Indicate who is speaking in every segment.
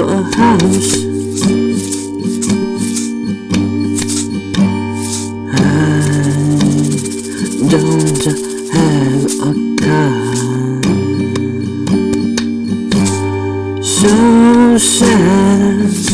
Speaker 1: a house. I don't have a car. So sad.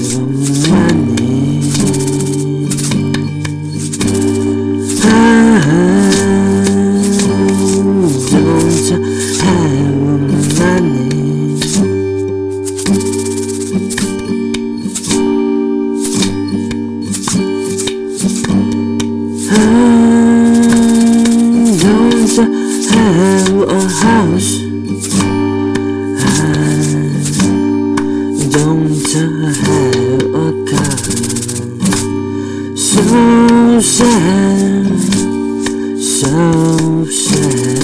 Speaker 1: sad, so sad.